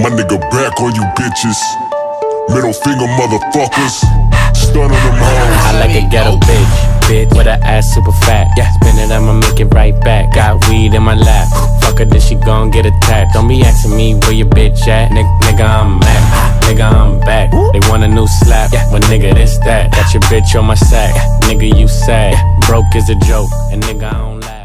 My nigga back on you bitches. Middle finger motherfuckers. Stun them hoes. I like a ghetto bitch, bitch with her ass super fat. Yeah, spin it, I'ma make it right back. Got weed in my lap. Fuck her, then she gon' get attacked. Don't be asking me where your bitch at, N- nigga. I'm back, nigga. I'm back. They want a new slap, yeah. but nigga, this that. Got your bitch on my sack, nigga. You sad. Broke is a joke, and nigga, I don't laugh.